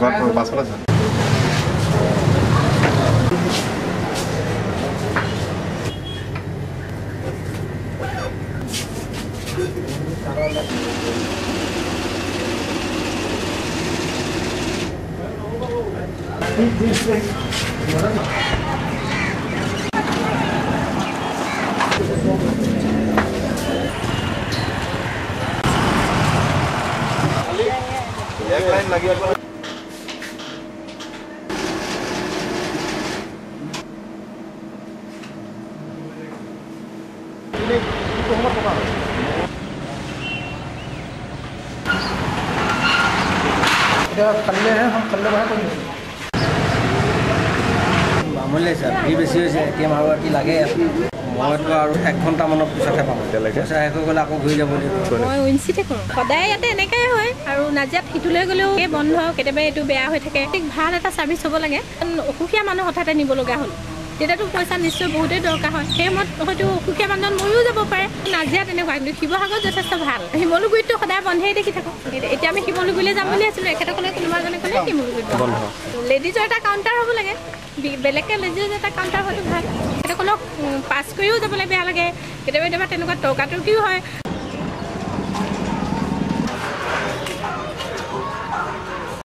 Bapak Bapak Salah. This way. एक line लगी মই উইনচিতে কৰোঁ। সদায় ইয়াতে এনেকাই হয়। আৰু নাজিৰাত সিটোলৈ গ'লেও এই বন্ধ কেতিয়াবা এইটো বেয়া হৈ থাকে। ঠিক ভাল এটা ছাৰ্ভিচ হ'ব লাগে। কাৰণ অসুখীয়া মানুহ হঠাতে নিব লগা হ'ল। তেতিয়াতো পইচা নিশ্চয় বহুতেই দৰকাৰ হয় সেই সময়ত হয়তো অসুখীয়া মানুহজন মৰিও যাব পাৰে। নাজিৰা তেনেকুৱা কিন্তু শিৱসাগৰত যথেষ্ট ভাল। শিমলুগুৰিতটো সদায় বন্ধেই দেখি থাকোঁ। এতিয়া- আমি শিমলুগুৰিলৈ যাম বুলি আছিলোঁ এখেতে ক'লে কোনোবা এজনে ক'লে শিমলুগুৰিত বন্ধ। লেডিজৰ এটা কাউণ্টাৰ হ'ব লাগে। বেলেগকৈ লেডিজৰ এটা কাউণ্টাৰ হ'লে ভাল। তেখেতসকলক পাছ কৰিও যাবলৈ বেয়া লাগে। কেতিয়াবা কেতিয়াবা তেনেকুৱা তৰ্কাতৰ্কিও হয়।